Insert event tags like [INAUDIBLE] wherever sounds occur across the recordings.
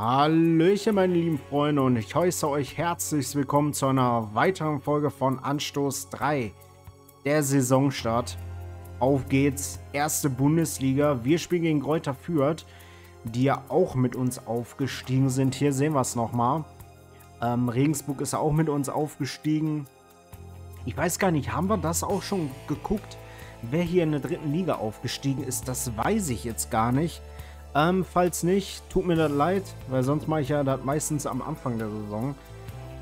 Hallöchen meine lieben Freunde und ich heiße euch herzlich willkommen zu einer weiteren Folge von Anstoß 3, der Saisonstart. Auf geht's, erste Bundesliga, wir spielen gegen Kräuter Fürth, die ja auch mit uns aufgestiegen sind. Hier sehen wir es nochmal. Ähm, Regensburg ist auch mit uns aufgestiegen. Ich weiß gar nicht, haben wir das auch schon geguckt? Wer hier in der dritten Liga aufgestiegen ist, das weiß ich jetzt gar nicht. Ähm, falls nicht, tut mir das leid, weil sonst mache ich ja das meistens am Anfang der Saison.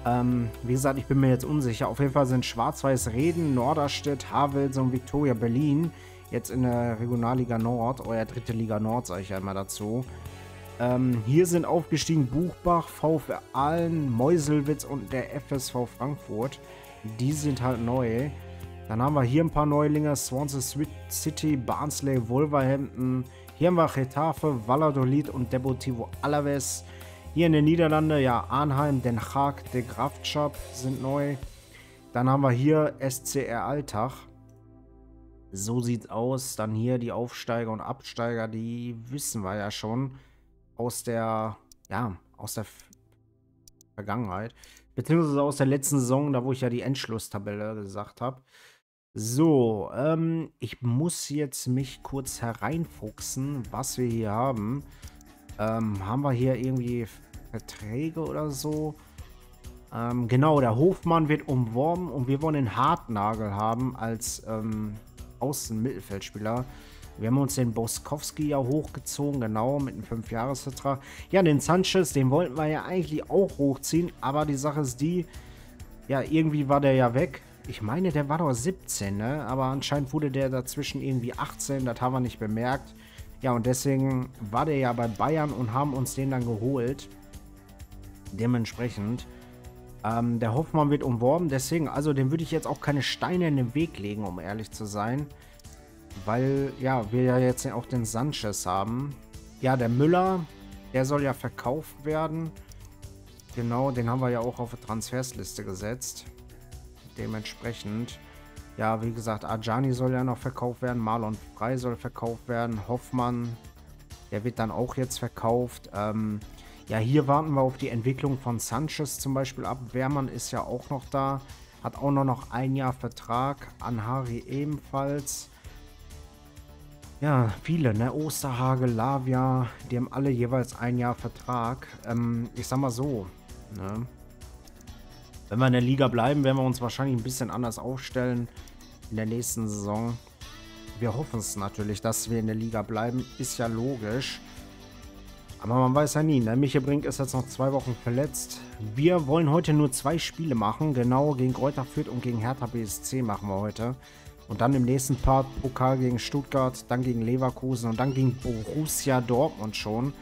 Ähm, wie gesagt, ich bin mir jetzt unsicher. Auf jeden Fall sind Schwarz-Weiß Reden, Norderstedt, Havels und Viktoria Berlin jetzt in der Regionalliga Nord, euer dritte Liga Nord, sage ich immer dazu. Ähm, hier sind aufgestiegen Buchbach, VfR Aalen, Meuselwitz und der FSV Frankfurt. Die sind halt neu. Dann haben wir hier ein paar Neulinge, Swansea City, Barnsley, Wolverhampton, hier haben wir Getafe, Valladolid und Deportivo Alaves. Hier in den Niederlanden, ja, Arnheim, Den Haag, De Graafschap sind neu. Dann haben wir hier SCR Alltag. So sieht's aus. Dann hier die Aufsteiger und Absteiger, die wissen wir ja schon aus der, ja, aus der Vergangenheit. Beziehungsweise aus der letzten Saison, da wo ich ja die Endschlusstabelle gesagt habe. So, ähm, ich muss jetzt mich kurz hereinfuchsen, was wir hier haben. Ähm, haben wir hier irgendwie Verträge oder so? Ähm, genau, der Hofmann wird umworben und wir wollen den Hartnagel haben als ähm, Außen-Mittelfeldspieler. Wir haben uns den Boskowski ja hochgezogen, genau, mit einem 5-Jahres-Vertrag. Ja, den Sanchez, den wollten wir ja eigentlich auch hochziehen, aber die Sache ist die, ja, irgendwie war der ja weg. Ich meine, der war doch 17, ne? Aber anscheinend wurde der dazwischen irgendwie 18, das haben wir nicht bemerkt. Ja, und deswegen war der ja bei Bayern und haben uns den dann geholt. Dementsprechend. Ähm, der Hoffmann wird umworben, deswegen, also dem würde ich jetzt auch keine Steine in den Weg legen, um ehrlich zu sein. Weil, ja, wir ja jetzt auch den Sanchez haben. Ja, der Müller, der soll ja verkauft werden. Genau, den haben wir ja auch auf die Transfersliste gesetzt. Dementsprechend, ja, wie gesagt, Ajani soll ja noch verkauft werden, Marlon Frei soll verkauft werden, Hoffmann, der wird dann auch jetzt verkauft. Ähm, ja, hier warten wir auf die Entwicklung von Sanchez zum Beispiel ab. Wehrmann ist ja auch noch da, hat auch nur noch ein Jahr Vertrag. Anhari ebenfalls. Ja, viele, ne? Osterhage, Lavia, die haben alle jeweils ein Jahr Vertrag. Ähm, ich sag mal so, ne? Wenn wir in der Liga bleiben, werden wir uns wahrscheinlich ein bisschen anders aufstellen in der nächsten Saison. Wir hoffen es natürlich, dass wir in der Liga bleiben. Ist ja logisch. Aber man weiß ja nie. Ne? Michael Brink ist jetzt noch zwei Wochen verletzt. Wir wollen heute nur zwei Spiele machen. Genau gegen Kräuter Fürth und gegen Hertha BSC machen wir heute. Und dann im nächsten Part Pokal gegen Stuttgart, dann gegen Leverkusen und dann gegen Borussia Dortmund schon.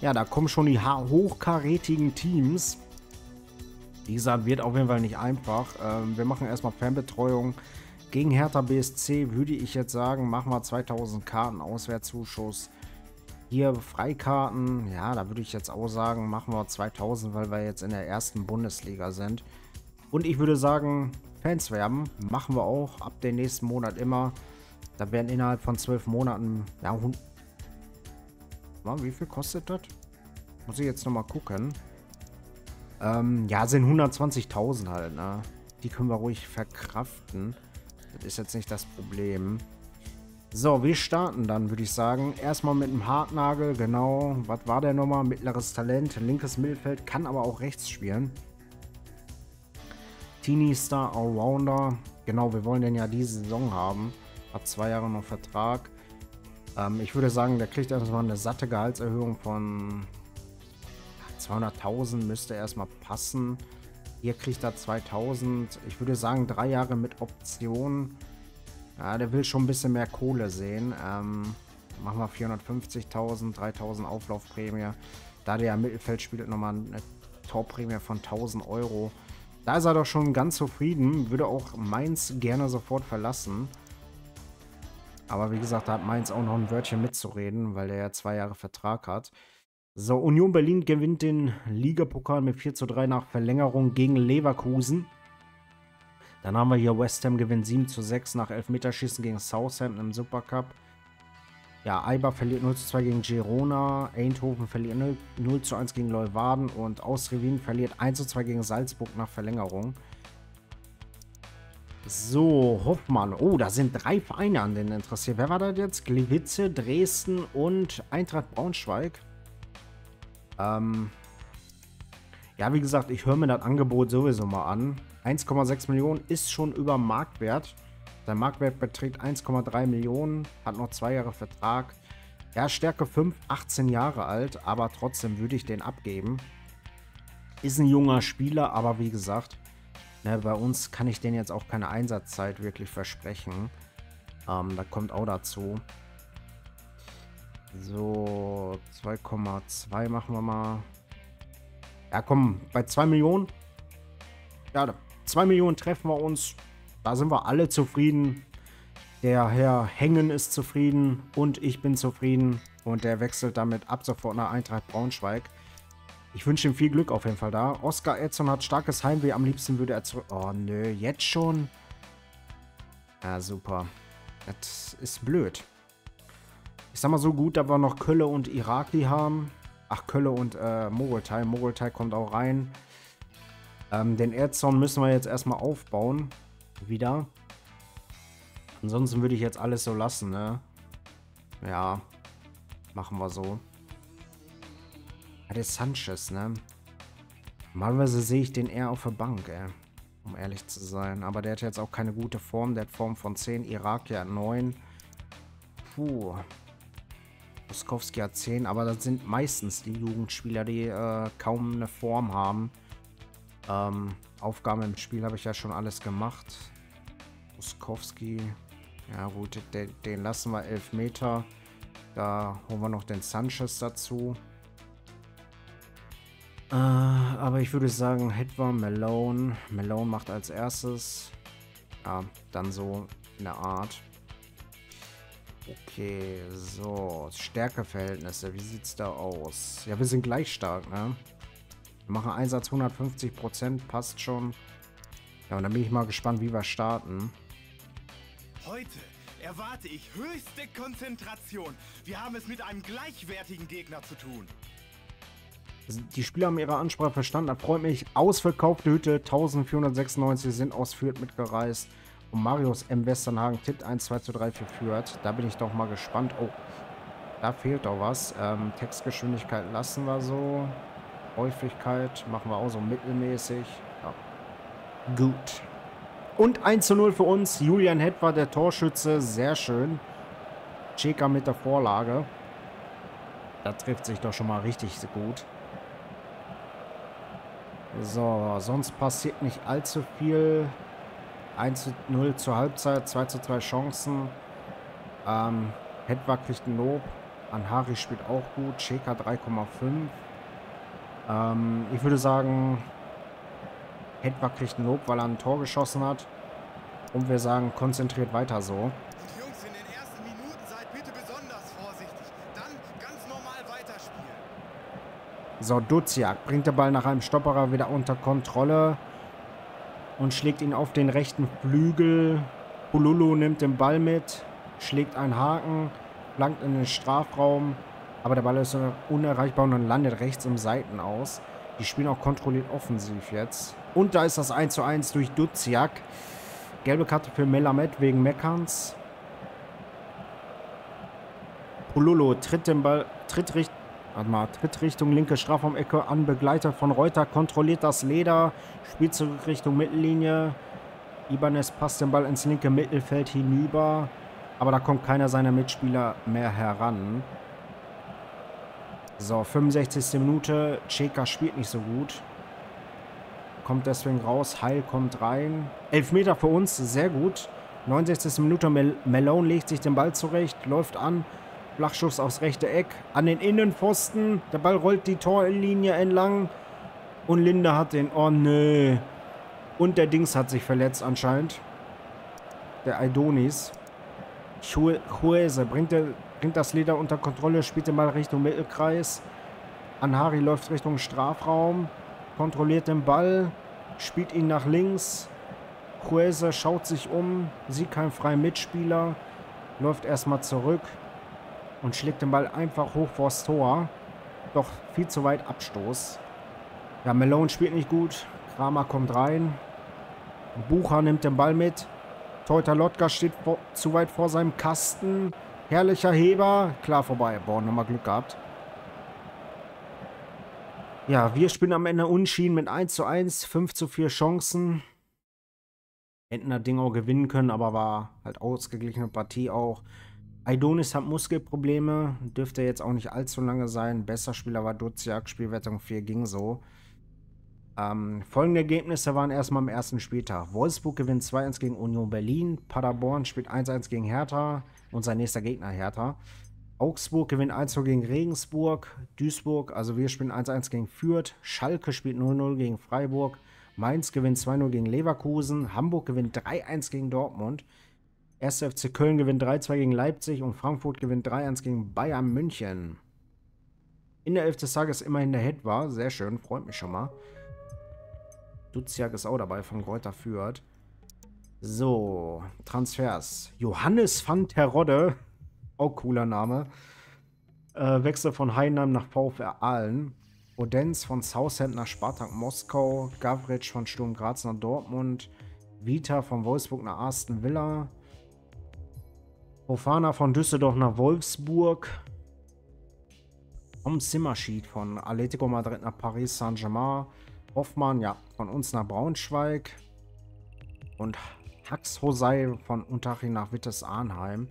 Ja, da kommen schon die hochkarätigen Teams. Wie gesagt, wird auf jeden Fall nicht einfach. Ähm, wir machen erstmal Fanbetreuung. Gegen Hertha BSC würde ich jetzt sagen, machen wir 2000 Karten Auswärtszuschuss. Hier Freikarten, ja, da würde ich jetzt auch sagen, machen wir 2000, weil wir jetzt in der ersten Bundesliga sind. Und ich würde sagen, Fans werben, machen wir auch ab dem nächsten Monat immer. Da werden innerhalb von zwölf Monaten, ja, wie viel kostet das? Muss ich jetzt nochmal gucken. Ähm, ja, sind 120.000 halt, ne? Die können wir ruhig verkraften. Das ist jetzt nicht das Problem. So, wir starten dann, würde ich sagen. Erstmal mit einem Hartnagel, genau. Was war der nochmal? Mittleres Talent, linkes Mittelfeld, kann aber auch rechts spielen. Teenie Star Allrounder. Genau, wir wollen den ja diese Saison haben. Hat zwei Jahre noch Vertrag. Ähm, ich würde sagen, der kriegt erstmal eine satte Gehaltserhöhung von 200.000 müsste erstmal passen. Hier kriegt er 2000. Ich würde sagen, drei Jahre mit Option. Ja, der will schon ein bisschen mehr Kohle sehen. Ähm, machen wir 450.000, 3.000 Auflaufprämie. Da der Mittelfeld spielt, nochmal eine Torprämie von 1000 Euro. Da ist er doch schon ganz zufrieden. Würde auch Mainz gerne sofort verlassen. Aber wie gesagt, da hat Mainz auch noch ein Wörtchen mitzureden, weil der ja zwei Jahre Vertrag hat. So, Union Berlin gewinnt den Ligapokal mit 4 zu 3 nach Verlängerung gegen Leverkusen. Dann haben wir hier West Ham gewinnt 7 zu 6 nach Elfmeterschießen gegen Southampton im Supercup. Ja, Eibar verliert 0 zu 2 gegen Girona, Eindhoven verliert 0, 0 zu 1 gegen Leuwarden und Austria verliert 1 zu 2 gegen Salzburg nach Verlängerung. So, Hoffmann. Oh, da sind drei Vereine an denen interessiert. Wer war das jetzt? Gliwice, Dresden und Eintracht Braunschweig. Ähm, ja, wie gesagt, ich höre mir das Angebot sowieso mal an. 1,6 Millionen ist schon über Marktwert. Sein Marktwert beträgt 1,3 Millionen, hat noch zwei Jahre Vertrag. Ja, Stärke 5, 18 Jahre alt, aber trotzdem würde ich den abgeben. Ist ein junger Spieler, aber wie gesagt, ne, bei uns kann ich den jetzt auch keine Einsatzzeit wirklich versprechen. Ähm, da kommt auch dazu. So, 2,2 machen wir mal. Ja, komm, bei 2 Millionen. Ja, 2 Millionen treffen wir uns. Da sind wir alle zufrieden. Der Herr Hängen ist zufrieden und ich bin zufrieden. Und der wechselt damit ab sofort nach Eintracht Braunschweig. Ich wünsche ihm viel Glück auf jeden Fall da. Oscar Edson hat starkes Heimweh. Am liebsten würde er zurück... Oh, nö. Jetzt schon? Ja, super. Das ist blöd. Ich sag mal so gut, da wir noch Kölle und Iraki haben. Ach, Kölle und äh, Mogultai. Mogultai kommt auch rein. Ähm, den Erdzaun müssen wir jetzt erstmal aufbauen wieder. Ansonsten würde ich jetzt alles so lassen, ne? Ja, machen wir so. Ja, der Sanchez, ne? Normalerweise sehe ich den eher auf der Bank, ey. Um ehrlich zu sein. Aber der hat jetzt auch keine gute Form. Der hat Form von 10, Irak ja 9. Puh. Hat 10, aber das sind meistens die Jugendspieler, die äh, kaum eine Form haben. Ähm, Aufgaben im Spiel habe ich ja schon alles gemacht. Uskowski. Ja gut, den, den lassen wir 11 Meter. Da holen wir noch den Sanchez dazu. Äh, aber ich würde sagen, Hedwa, Malone. Malone macht als erstes. Ja, dann so in der Art. Okay, so. Stärkeverhältnisse, wie sieht's da aus? Ja, wir sind gleich stark, ne? Wir machen Einsatz 150%, passt schon. Ja, und dann bin ich mal gespannt, wie wir starten. Heute erwarte ich höchste Konzentration. Wir haben es mit einem gleichwertigen Gegner zu tun. Die Spieler haben ihre Ansprache verstanden. Das freut mich. Ausverkaufte Hütte 1496 sind aus Fürth mitgereist. Und Marius M. Westernhagen tippt 1, 2 zu 3 für Fürth. Da bin ich doch mal gespannt. Oh, da fehlt doch was. Ähm, Textgeschwindigkeit lassen wir so. Häufigkeit machen wir auch so mittelmäßig. Ja. Gut. Und 1 zu 0 für uns. Julian Hett war der Torschütze. Sehr schön. Cheka mit der Vorlage. Da trifft sich doch schon mal richtig gut. So, sonst passiert nicht allzu viel. 1 zu 0 zur Halbzeit, 2 zu 2 Chancen. Ähm, Hedwa kriegt ein Lob. Anhari spielt auch gut. Cheka 3,5. Ähm, ich würde sagen, Hedwig kriegt ein Lob, weil er ein Tor geschossen hat. Und wir sagen, konzentriert weiter so. Jungs, in den ersten Minuten seid bitte besonders vorsichtig. Dann ganz normal weiterspielen. So, Duziak bringt den Ball nach einem Stopperer wieder unter Kontrolle. Und schlägt ihn auf den rechten Flügel. Bululu nimmt den Ball mit, schlägt einen Haken, flankt in den Strafraum. Aber der Ball ist unerreichbar und landet rechts im Seiten aus. Die spielen auch kontrolliert offensiv jetzt. Und da ist das 1 zu 1 durch Duziak. Gelbe Karte für Melamed wegen Meckerns. Pololo tritt den Ball, tritt, mal, tritt Richtung linke Strafraum-Ecke an, begleitet von Reuter, kontrolliert das Leder, spielt zurück Richtung Mittellinie. Ibanez passt den Ball ins linke Mittelfeld hinüber, aber da kommt keiner seiner Mitspieler mehr heran. So, 65. Minute. Cheka spielt nicht so gut. Kommt deswegen raus. Heil kommt rein. Elfmeter für uns, sehr gut. 69. Minute. Malone legt sich den Ball zurecht, läuft an. Flachschuss aufs rechte Eck. An den Innenpfosten. Der Ball rollt die Torlinie entlang. Und Linde hat den. Oh, nö. Und der Dings hat sich verletzt anscheinend. Der Aidonis. Chuese bringt bringt das Leder unter Kontrolle, spielt den Ball Richtung Mittelkreis. Anhari läuft Richtung Strafraum, kontrolliert den Ball, spielt ihn nach links. Cuese schaut sich um, sieht keinen freien Mitspieler, läuft erstmal zurück. Und schlägt den Ball einfach hoch vors Tor. Doch viel zu weit Abstoß. Ja, Malone spielt nicht gut. Kramer kommt rein. Bucher nimmt den Ball mit. Teuter Lotka steht vor, zu weit vor seinem Kasten. Herrlicher Heber. Klar vorbei. Boah, nochmal Glück gehabt. Ja, wir spielen am Ende Unschieden mit 1 zu 1, 5 zu 4 Chancen. Hätten das Ding auch gewinnen können, aber war halt ausgeglichene Partie auch. Aidonis hat Muskelprobleme, dürfte jetzt auch nicht allzu lange sein. Besser Spieler war Duziak, Spielwertung 4 ging so. Ähm, folgende Ergebnisse waren erstmal am ersten Spieltag. Wolfsburg gewinnt 2-1 gegen Union Berlin. Paderborn spielt 1-1 gegen Hertha und sein nächster Gegner Hertha. Augsburg gewinnt 1-0 gegen Regensburg. Duisburg, also wir spielen 1-1 gegen Fürth. Schalke spielt 0-0 gegen Freiburg. Mainz gewinnt 2-0 gegen Leverkusen. Hamburg gewinnt 3-1 gegen Dortmund. 1. FC Köln gewinnt 3-2 gegen Leipzig und Frankfurt gewinnt 3-1 gegen Bayern München. In der 11. des Tages immerhin der Head war. Sehr schön, freut mich schon mal. Duziak ist auch dabei von Greuther Fürth. So, Transfers. Johannes van Terodde, auch cooler Name. Äh, Wechsel von Heidenheim nach VfR Aalen. Odenz von Southampton nach Spartak Moskau. Gavric von Sturm Graz nach Dortmund. Vita von Wolfsburg nach Aston Villa. Profana von Düsseldorf nach Wolfsburg. Tom Zimmerschied von Atletico Madrid nach Paris Saint-Germain. Hoffmann, ja, von uns nach Braunschweig. Und Hax Hosei von Unterchi nach Wittes Arnheim.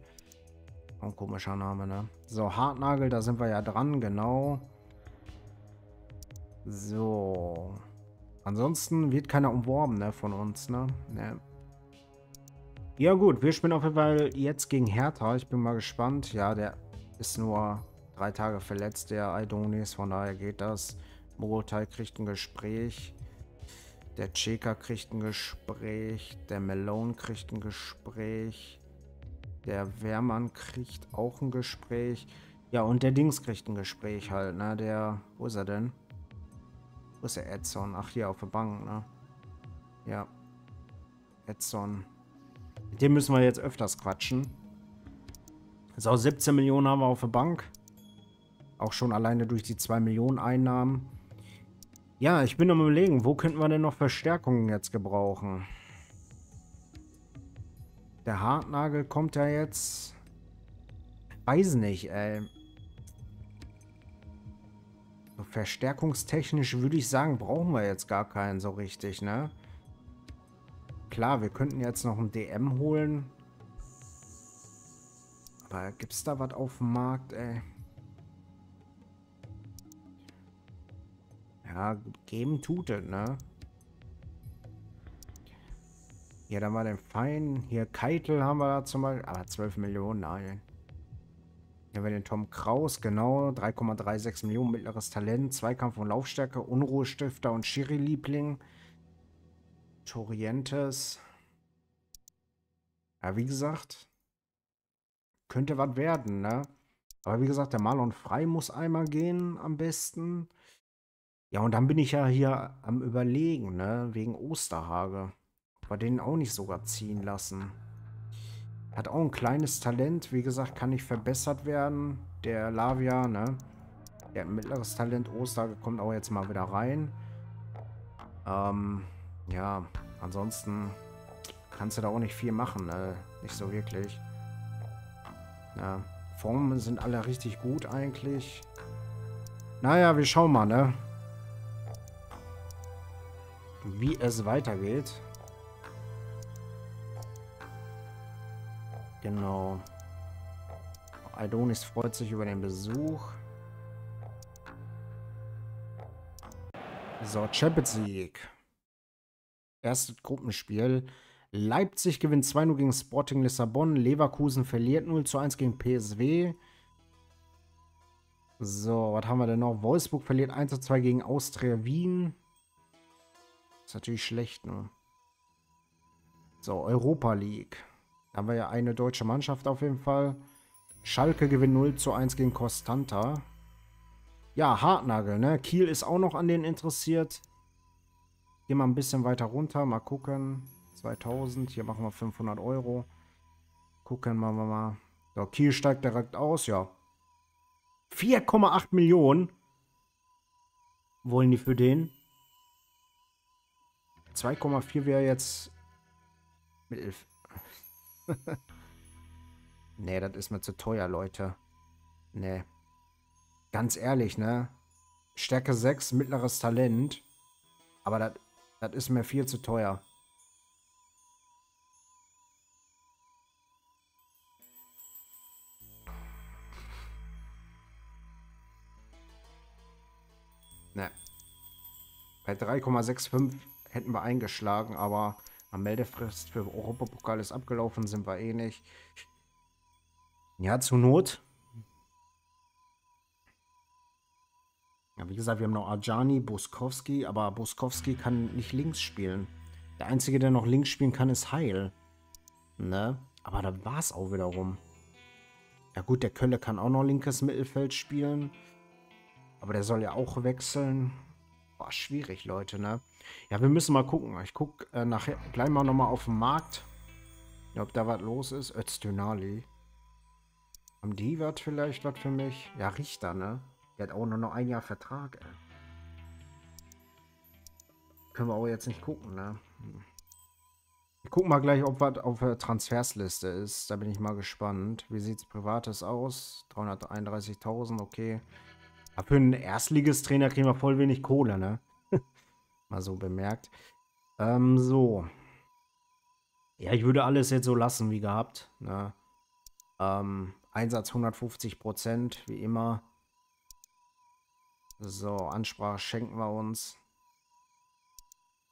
Ein komischer Name, ne? So, Hartnagel, da sind wir ja dran, genau. So. Ansonsten wird keiner umworben, ne, von uns, ne? Ne. Ja gut, wir spielen auf jeden Fall jetzt gegen Hertha. Ich bin mal gespannt. Ja, der ist nur drei Tage verletzt, der Aidonis. Von daher geht das. Morotai kriegt ein Gespräch. Der Cheka kriegt ein Gespräch. Der Malone kriegt ein Gespräch. Der Wehrmann kriegt auch ein Gespräch. Ja, und der Dings kriegt ein Gespräch halt, ne? Der, wo ist er denn? Wo ist der Edson? Ach, hier auf der Bank, ne? Ja. Edson. Mit dem müssen wir jetzt öfters quatschen. So, 17 Millionen haben wir auf der Bank. Auch schon alleine durch die 2 Millionen Einnahmen. Ja, ich bin am überlegen, wo könnten wir denn noch Verstärkungen jetzt gebrauchen? Der Hartnagel kommt ja jetzt. Weiß nicht, ey. So verstärkungstechnisch würde ich sagen, brauchen wir jetzt gar keinen so richtig, ne? Klar, wir könnten jetzt noch einen DM holen. Aber gibt es da was auf dem Markt, ey? Ja, geben tut es, ne? Hier dann mal den Fein. Hier Keitel haben wir da zum Beispiel. Aber 12 Millionen, nein. Hier haben wir den Tom Kraus, genau. 3,36 Millionen mittleres Talent. Zweikampf und Laufstärke. Unruhestifter und Schiri-Liebling. Torientes. Ja, wie gesagt. Könnte was werden, ne? Aber wie gesagt, der Marlon Frei muss einmal gehen am besten. Ja, und dann bin ich ja hier am Überlegen, ne? Wegen Osterhage. Wir den auch nicht sogar ziehen lassen. Hat auch ein kleines Talent. Wie gesagt, kann nicht verbessert werden. Der Lavia, ne? Der hat ein mittleres Talent. Osterhage kommt auch jetzt mal wieder rein. Ähm, ja, ansonsten kannst du da auch nicht viel machen, ne? Nicht so wirklich. Ja, Formen sind alle richtig gut eigentlich. Naja, wir schauen mal, ne? wie es weitergeht. Genau. Adonis freut sich über den Besuch. So, Champions League. Erstes Gruppenspiel. Leipzig gewinnt 2-0 gegen Sporting Lissabon. Leverkusen verliert 0 zu 1 gegen PSW. So, was haben wir denn noch? Wolfsburg verliert 1 zu 2 gegen Austria Wien. Ist natürlich schlecht, ne? So, Europa League. Da haben wir ja eine deutsche Mannschaft auf jeden Fall. Schalke gewinnt 0 zu 1 gegen Constanta. Ja, Hartnagel, ne? Kiel ist auch noch an denen interessiert. Gehen wir ein bisschen weiter runter. Mal gucken. 2000. Hier machen wir 500 Euro. Gucken wir mal. So, Kiel steigt direkt aus. Ja, 4,8 Millionen wollen die für den. 2,4 wäre jetzt mit 11. [LAUGHS] nee, das ist mir zu teuer, Leute. Nee. Ganz ehrlich, ne? Stärke 6, mittleres Talent. Aber das ist mir viel zu teuer. Ne. Bei 3,65 hätten wir eingeschlagen, aber am Meldefrist für Europapokal ist abgelaufen, sind wir eh nicht. Ja, zur Not. Wie gesagt, wir haben noch Arjani, Buskowski, aber Buskowski kann nicht links spielen. Der Einzige, der noch links spielen kann, ist Heil. Ne? Aber da war es auch wiederum. Ja gut, der Kölle kann auch noch linkes Mittelfeld spielen. Aber der soll ja auch wechseln. Boah, schwierig, Leute, ne? Ja, wir müssen mal gucken. Ich gucke äh, nachher gleich mal nochmal auf den Markt. Ob da was los ist. Öztunali. Haben die was vielleicht was für mich? Ja, Richter, ne? Der hat auch nur noch ein Jahr Vertrag, ey. Können wir auch jetzt nicht gucken, ne? Ich guck mal gleich, ob was auf der Transfersliste ist. Da bin ich mal gespannt. Wie sieht's Privates aus? 331.000, okay. Aber für einen Erstligestrainer kriegen wir voll wenig Kohle, ne? [LAUGHS] Mal so bemerkt. Ähm, so. Ja, ich würde alles jetzt so lassen wie gehabt. Ne? Ähm, Einsatz 150 Prozent, wie immer. So, Ansprache schenken wir uns.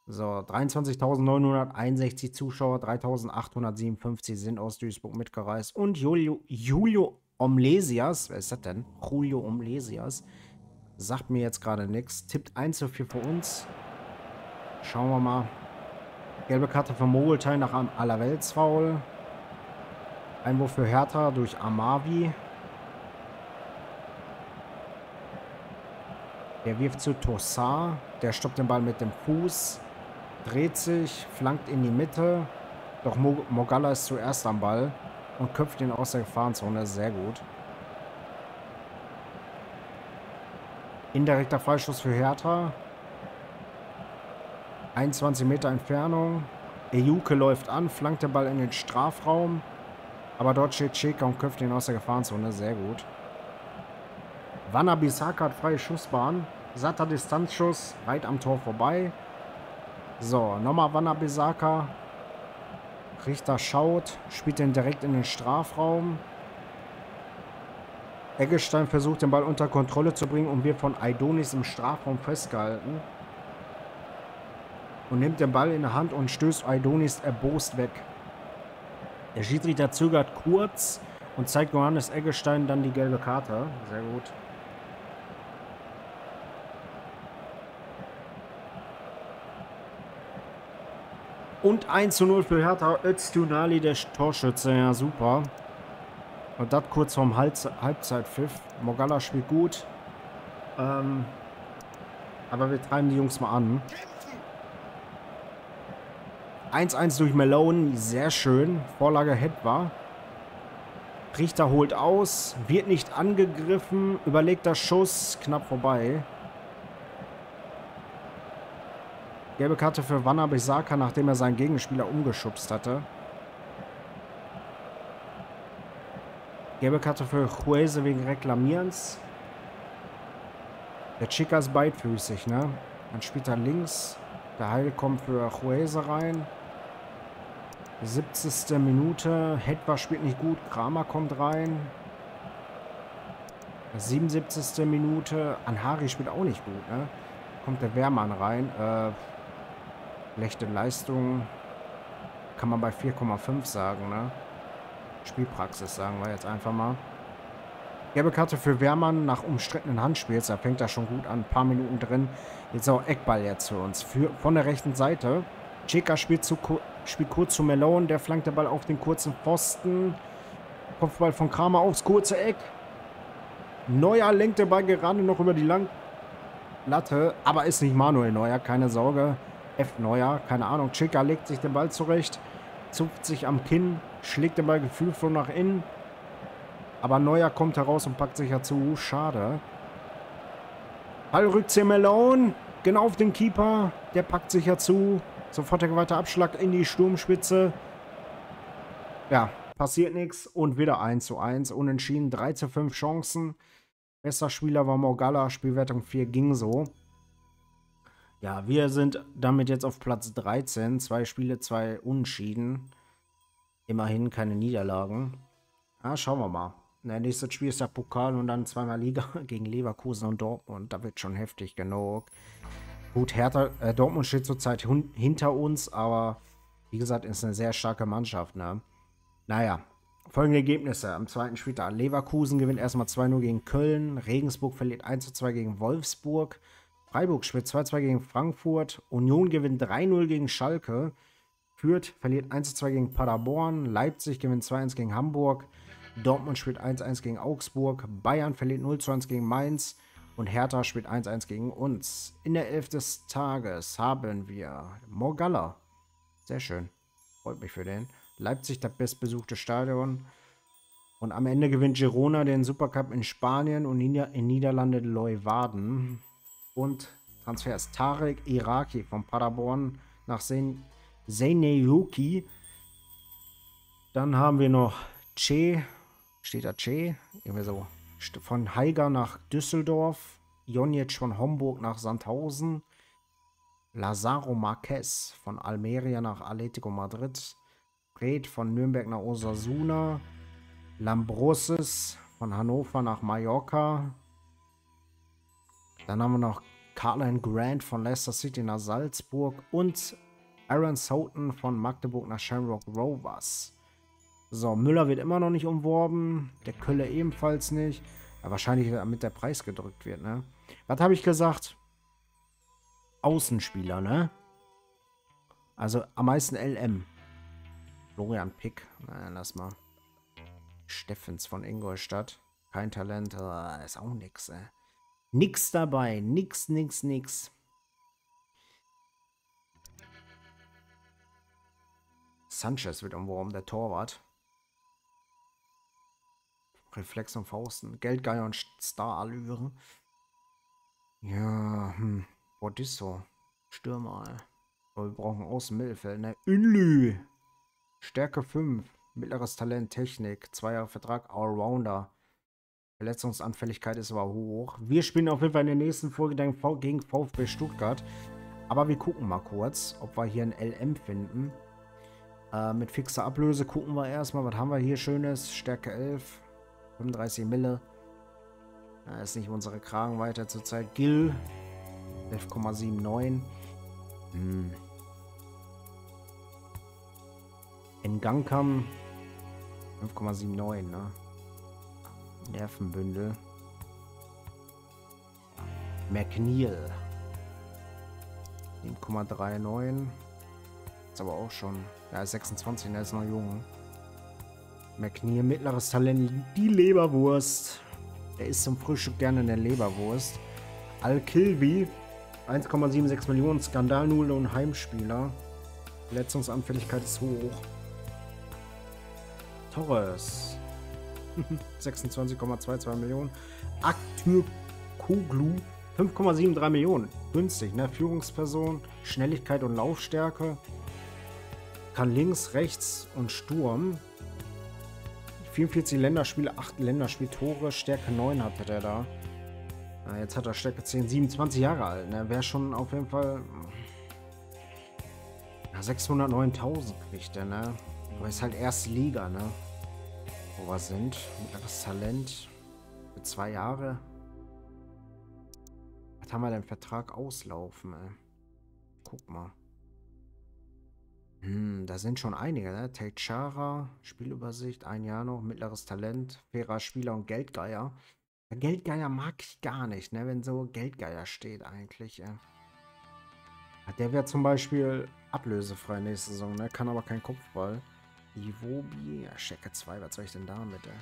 So, 23.961 Zuschauer, 3.857 sind aus Duisburg mitgereist. Und Julio, Julio Omlesias, wer ist das denn? Julio Omlesias, sagt mir jetzt gerade nichts. Tippt 1 zu 4 für uns. Schauen wir mal. Gelbe Karte für Mogelteil nach einem Allerweltsfoul. Einwurf für Hertha durch Amavi. Der wirft zu Tossar. Der stoppt den Ball mit dem Fuß. Dreht sich, flankt in die Mitte. Doch Mogala ist zuerst am Ball und köpft ihn aus der Gefahrenzone. Sehr gut. Indirekter Freischuss für Hertha. 21 Meter Entfernung. Ejuke läuft an, flankt den Ball in den Strafraum. Aber dort steht Cheka und köpft ihn aus der Gefahrenzone. Sehr gut. Bisaka hat freie Schussbahn. Satter Distanzschuss, weit am Tor vorbei. So, nochmal Bisaka. Richter schaut, spielt den direkt in den Strafraum. Eggestein versucht den Ball unter Kontrolle zu bringen und wird von Aidonis im Strafraum festgehalten. Und nimmt den Ball in der Hand und stößt Aidonis erbost weg. Der Schiedsrichter zögert kurz und zeigt Johannes Eggestein dann die gelbe Karte. Sehr gut. Und 1 zu 0 für Hertha. Öztunali, der Torschütze. Ja, super. Und das kurz vorm Halbze Halbzeitpfiff. Mogala spielt gut. Ähm, aber wir treiben die Jungs mal an. 1-1 durch Malone. Sehr schön. Vorlage war. Richter holt aus. Wird nicht angegriffen. Überlegter Schuss. Knapp vorbei. Gelbe Karte für Wanna Bisaka, nachdem er seinen Gegenspieler umgeschubst hatte. Gelbe Karte für Juese wegen Reklamierens. Der Chica ist beidfüßig, ne? Dann spielt er links. Der Heil kommt für Juese rein. 70. Minute. Hetwa spielt nicht gut. Kramer kommt rein. 77. Minute. Anhari spielt auch nicht gut, ne? Kommt der Wehrmann rein. Äh, Schlechte Leistung kann man bei 4,5 sagen, ne? Spielpraxis sagen wir jetzt einfach mal. Gelbe Karte für Wehrmann nach umstrittenen Handspiels. Da fängt er schon gut an. Ein paar Minuten drin. Jetzt auch Eckball jetzt für uns. Für, von der rechten Seite. Cheka spielt, zu, spielt kurz zu Melone. Der flankt den Ball auf den kurzen Pfosten. Kopfball von Kramer aufs kurze Eck. Neuer lenkt den Ball gerade noch über die Langlatte. Aber ist nicht Manuel Neuer, keine Sorge. F. Neuer, keine Ahnung. Chica legt sich den Ball zurecht, zupft sich am Kinn, schlägt den Ball gefühlvoll nach innen. Aber Neuer kommt heraus und packt sich ja zu. Schade. Ballrückzieher Malone. Genau auf den Keeper. Der packt sich ja zu. Sofortiger weiter Abschlag in die Sturmspitze. Ja, passiert nichts. Und wieder 1 zu 1. Unentschieden. 3 zu 5 Chancen. Bester Spieler war Morgalla. Spielwertung 4 ging so. Ja, wir sind damit jetzt auf Platz 13. Zwei Spiele, zwei Unentschieden. Immerhin keine Niederlagen. Ja, schauen wir mal. Na, nächstes Spiel ist der Pokal und dann zweimal Liga [LAUGHS] gegen Leverkusen und Dortmund. Da wird schon heftig genug. Gut, Hertha, äh, Dortmund steht zurzeit hinter uns, aber wie gesagt, ist eine sehr starke Mannschaft. Ne? Naja, folgende Ergebnisse. Am zweiten Spieltag Leverkusen gewinnt erstmal 2-0 gegen Köln. Regensburg verliert 1-2 gegen Wolfsburg. Freiburg spielt 2-2 gegen Frankfurt. Union gewinnt 3-0 gegen Schalke. Fürth verliert 1-2 gegen Paderborn. Leipzig gewinnt 2-1 gegen Hamburg. Dortmund spielt 1-1 gegen Augsburg. Bayern verliert 0-1 gegen Mainz. Und Hertha spielt 1-1 gegen uns. In der Elf des Tages haben wir Morgalla. Sehr schön. Freut mich für den. Leipzig, das bestbesuchte Stadion. Und am Ende gewinnt Girona den Supercup in Spanien und in Niederlande Leuwarden. Und Transfers Tarek Iraki von Paderborn nach Sen Seneyuki. Dann haben wir noch Che, steht da Che, irgendwie so, von Haiger nach Düsseldorf. Jonic von Homburg nach Sandhausen. Lazaro Marquez von Almeria nach Atletico Madrid. Fred von Nürnberg nach Osasuna. Lambrosis von Hannover nach Mallorca. Dann haben wir noch Carlin Grant von Leicester City nach Salzburg und Aaron Soughton von Magdeburg nach Shamrock Rovers. So, Müller wird immer noch nicht umworben. Der Kölle ebenfalls nicht. Ja, wahrscheinlich damit der Preis gedrückt wird, ne? Was habe ich gesagt? Außenspieler, ne? Also am meisten LM. Florian Pick. Na, lass mal. Steffens von Ingolstadt. Kein Talent. Äh, ist auch nix, ey. Nix dabei. Nix, nix, nix. Sanchez wird umworben, der Torwart. Reflex und Fausten. Geldgeier und Star-Allüre. Ja, hm. Bodisso. Stürmer. Aber wir brauchen Außenmittelfeld, ne? Ünlü. Stärke 5. Mittleres Talent, Technik. Zwei Jahre Vertrag, Allrounder. Verletzungsanfälligkeit ist aber hoch. Wir spielen auf jeden Fall in der nächsten Folge gegen VfB Stuttgart. Aber wir gucken mal kurz, ob wir hier ein LM finden. Äh, mit fixer Ablöse gucken wir erstmal. Was haben wir hier Schönes? Stärke 11. 35 Mille. Das ist nicht unsere Kragenweite zurzeit. Gil. 11,79. Hm. In Gangkam 5,79, ne? Nervenbündel. McNeil. 7,39. Ist aber auch schon. Ja, 26, der ist noch jung. McNeil, mittleres Talent, die Leberwurst. Er isst zum Frühstück gerne eine Leberwurst. Al-Kilvi, 1,76 Millionen, Skandalnudel und Heimspieler. Verletzungsanfälligkeit ist hoch. Torres, 26,22 Millionen. Aktür Koglu 5,73 Millionen. Günstig, ne? Führungsperson, Schnelligkeit und Laufstärke. Kann links, rechts und Sturm. 44 Länderspiele, 8 Länderspieltore, Stärke 9 hatte der da. Jetzt hat er Stärke 10, 27 Jahre alt. Ne? Wäre schon auf jeden Fall. Ja, 609.000 kriegt er, ne? Aber ist halt erste Liga, ne? Wo wir sind. Mittleres Talent. Für zwei Jahre. Was haben wir denn Vertrag auslaufen, ey? Guck mal. Hm, da sind schon einige, ne? Teichara, Spielübersicht, ein Jahr noch, mittleres Talent, fairer Spieler und Geldgeier. Geldgeier mag ich gar nicht, ne? Wenn so Geldgeier steht eigentlich, ja. Der wäre zum Beispiel ablösefrei nächste Saison, ne? Kann aber kein Kopfball. Iwobi, Schecke 2, was soll ich denn damit, ey?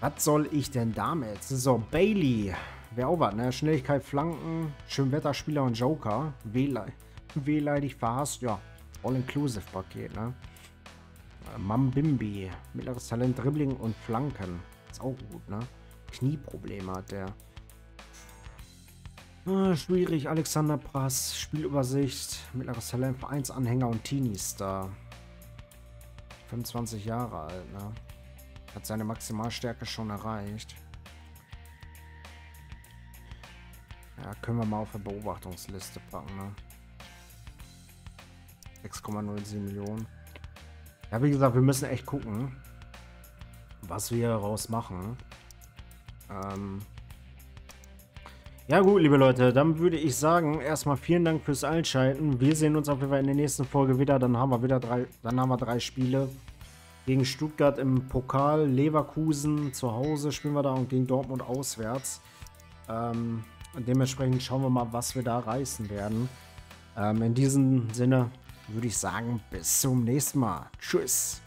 Was soll ich denn damit? So, Bailey. Wäre auch was, ne? Schnelligkeit, Flanken, Schönwetterspieler und Joker. Wehleidig [LAUGHS] verhasst, ja. All-Inclusive-Paket, ne? Mambimbi. Mittleres Talent, Dribbling und Flanken. Ist auch gut, ne? Knieprobleme hat der. Ah, schwierig. Alexander Prass. Spielübersicht. Mittleres Talent, Vereinsanhänger und Teenie-Star. 25 Jahre alt, ne? Hat seine Maximalstärke schon erreicht. Ja, können wir mal auf der Beobachtungsliste packen, ne? 6,07 Millionen. Ja, wie gesagt, wir müssen echt gucken, was wir daraus machen. Ähm ja gut, liebe Leute, dann würde ich sagen, erstmal vielen Dank fürs Einschalten. Wir sehen uns auf jeden Fall in der nächsten Folge wieder. Dann haben wir wieder drei, dann haben wir drei Spiele. Gegen Stuttgart im Pokal, Leverkusen zu Hause spielen wir da und gegen Dortmund auswärts. Ähm, dementsprechend schauen wir mal, was wir da reißen werden. Ähm, in diesem Sinne würde ich sagen, bis zum nächsten Mal. Tschüss.